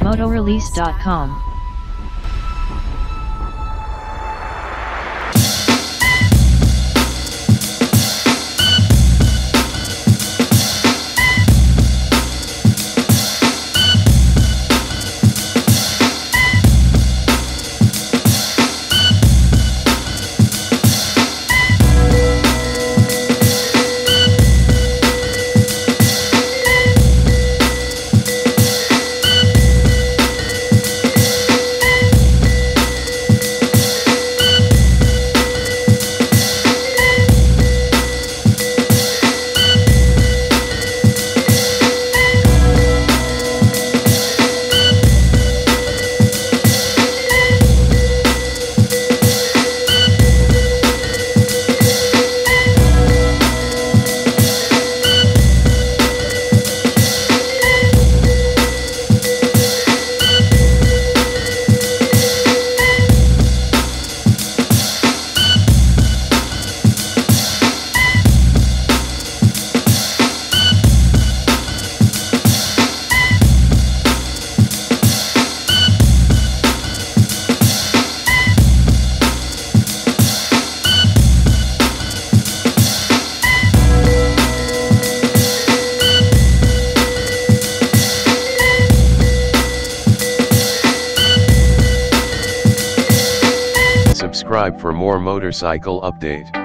motorelease.com. Subscribe for more motorcycle update.